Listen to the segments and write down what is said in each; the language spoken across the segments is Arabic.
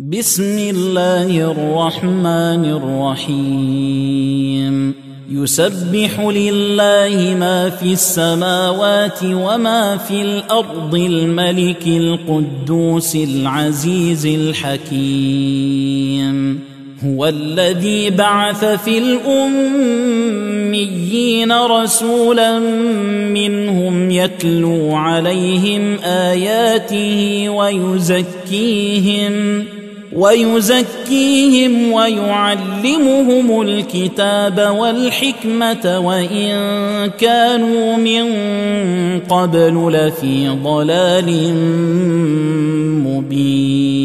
بسم الله الرحمن الرحيم. يسبح لله ما في السماوات وما في الأرض الملك القدوس العزيز الحكيم. هو الذي بعث في الأميين رسولا منهم يتلو عليهم آياته ويزكيهم ويزكيهم ويعلمهم الكتاب والحكمة وإن كانوا من قبل لفي ضلال مبين.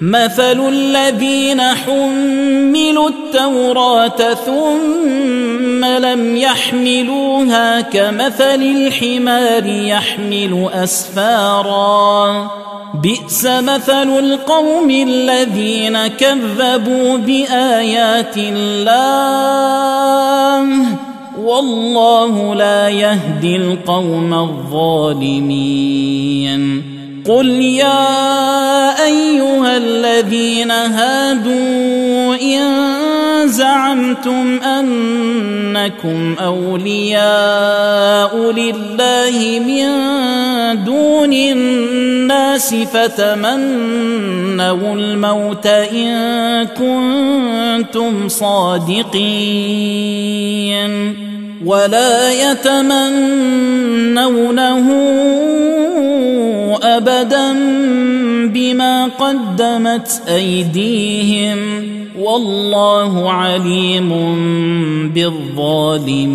مثل الذين حملوا التوراه ثم لم يحملوها كمثل الحمار يحمل اسفارا. بئس مثل القوم الذين كذبوا بايات الله والله لا يهدي القوم الظالمين. قل يا أيها الذين هادوا إن زعمتم أنكم أولياء لله من دون الناس فتمنوا الموت إن كنتم صادقين ولا يتمنونه ابدا بما قدمت أيديهم والله عليم بالظالمين.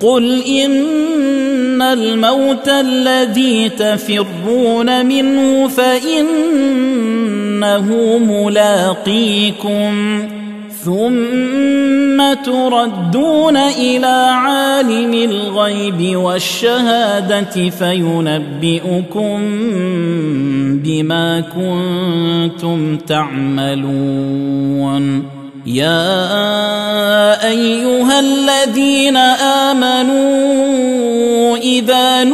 قل إن الموت الذي تفرون منه فإنه ملاقيكم. ثم تردون إلى عالم الغيب والشهادة فينبئكم بما كنتم تعملون. يا أيها الذين آمنوا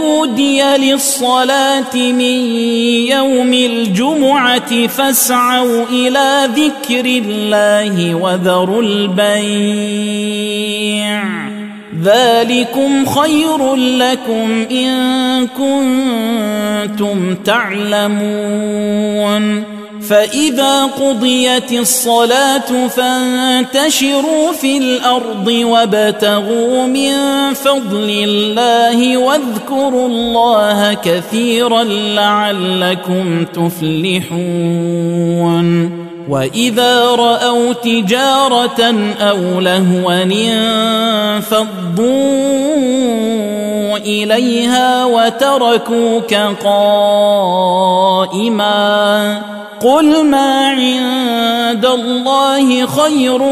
نودي للصلاة من يوم الجمعة فاسعوا إلى ذكر الله وذروا البيع. ذلكم خير لكم إن كنتم تعلمون. فإذا قضيت الصلاة فانتشروا في الأرض وابتغوا من فضل الله واذكروا الله كثيرا لعلكم تفلحون. وإذا رأوا تجارة أو لهوا انفضوا إليها وتركوك قائما. قل ما عند الله خير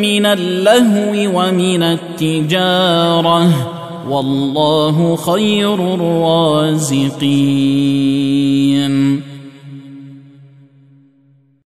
من اللهو ومن التجاره والله خير الرازقين